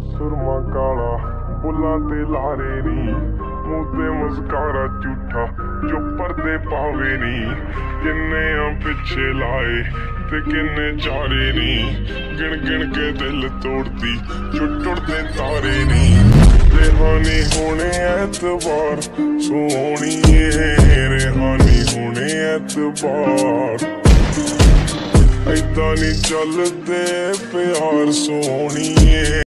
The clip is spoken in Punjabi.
ਸੁਰਮਾ ਕਾਲਾ, ਬੁੱਲਾਂ ਤੇ ਲਾਰੇ ਨੀ। ਮੂੰਹ ਤੇ ਮੁਸਕਾਰਾ ਝੂਠਾ ਜੋ ਪਰਦੇ ਪਾਵੇ ਨੀ। ਕਿੰਨੇ ਆ ਪਿੱਛੇ ਲਾਏ ਤੇ ਕਿੰਨੇ ਚਾਰੇ ਨੀ। ਗਿਣ ਗਿਣ ਕੇ ਦਿਲ ਤੋੜਦੀ ਜੋ ਟੁੱਟਦੇ ਤਾਰੇ ਨੀ। ਰਹਿਾਨੀ ਹੋਣੇ ਐਤਵਾਰ ਸੋਹਣੀਏ ਰਹਿਾਨੀ ਹੋਣੇ ਐਤਵਾਰ। ਏਦਾਂ ਨਹੀਂ ਚੱਲਦੇ ਪਿਆਰ ਸੋਹਣੀਏ